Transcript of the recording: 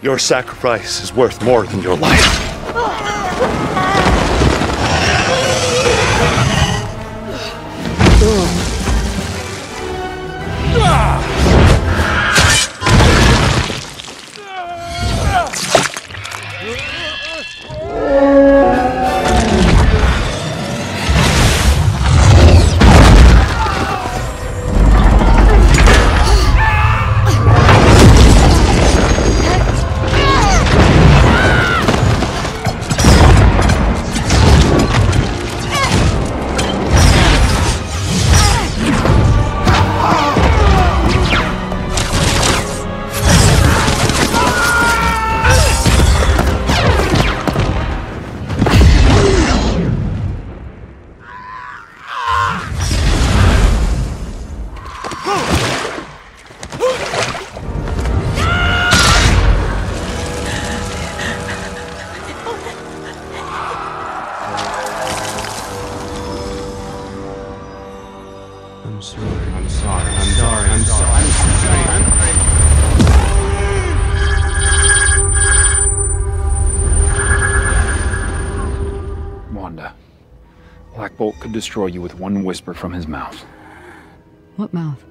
Your sacrifice is worth more than your life. Oh. I'm sorry. I'm sorry. I'm sorry. I'm sorry. I'm sorry. Wanda, Black Bolt could destroy you with one whisper from his mouth. What mouth?